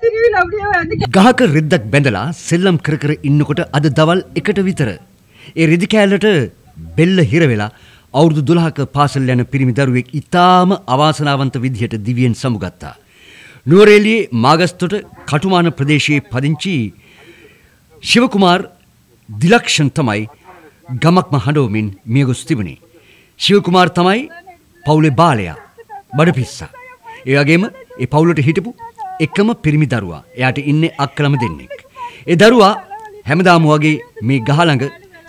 ගහක රෙද්දක් බැඳලා සෙල්ලම් කර කර ඉන්නකොට අද දවල් එකට විතර. ඒ රෙදි කෑල්ලට බෙල්ල හිරවෙලා අවුරුදු දුළහක පාසල් යන පිරිමි දරුවෙක් ඉතාම අවාසනාවන්ත විදිහට දිවියෙන් සමුගත්තා. නුවරේලියේ මාගස්තොට කටුමාන ප්‍රදේශයේ පදිංචි ශිවකුමාර් දිලක්ෂන් තමයි ගමක්ම හඬවමින් මියගොස් තිබුණේ. ශිවකුමාර් තමයි පවුලේ බාලයා බඩපිස්සා. ඒ වගේම ඒ පවුලට හිටපු එකම පිරිමි දරුවා. එයාට ඉන්නේ අක්කලම දෙන්නෙක්. ඒ දරුවා හැමදාම වගේ මේ ගහ ළඟ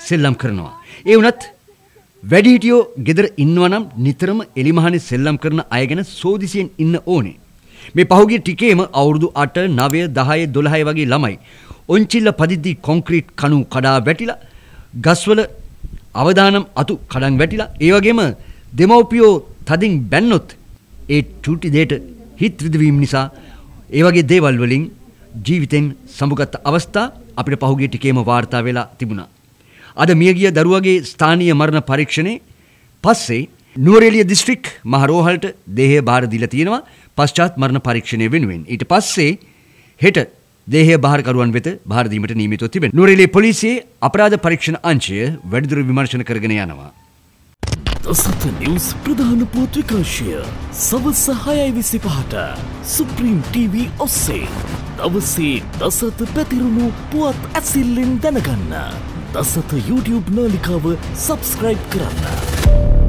සෙල්ලම් කරනවා. ඒ වුණත් වැඩිහිටියෝ ගෙදර ඉන්නවනම් නිතරම එලිමහනේ සෙල්ලම් කරන අය ගැන සෝදිසියෙන් ඉන්න ඕනේ. මේ පහුගිය ටිකේම අවුරුදු 8 9 10 12 වගේ ළමයි ඔන්චිල්ල පදිද්දී කොන්ක්‍රීට් කණු කඩා වැටිලා ගස්වල අවදානම් අතු කඩන් වැටිලා ඒ වගේම දෙමව්පියෝ තදින් බැන්නොත් ඒ චූටි දෙයට හිත් රිදවීම නිසා ඒ වගේ දේවල් වලින් ජීවිතෙන් සමුගත් අවස්ථා අපිට පහුගිය ටිකේම වාර්තා වෙලා තිබුණා. අද මියගිය දරුවගේ ස්ථානීය මරණ පරීක්ෂණේ පස්සේ නුවරඑළිය දිස්ත්‍රික් මහරෝහලට දේහය බාර දීලා තියෙනවා පශ්චාත් මරණ පරීක්ෂණය වෙනුවෙන්. ඊට පස්සේ හෙට දේහය බාරකරුවන් වෙත බාර දීමට නියමිතව තිබෙනවා. නුවරඑළිය පොලිසියේ අපරාධ පරීක්ෂණ අංශය වැඩිදුර විමර්ශන කරගෙන යනවා. දසත නිවස් ප්‍රධාන පුවත් විකාශය සවස හයයි විසි පහට සුප්‍රීම් TV ඔස්සේ දවසේ දසත පැතිරුණු පුවත් ඇසිල්ලෙන් දැනගන්න දසත YouTube නාලිකාව සබස්ක්‍රයිබ් කරන්න.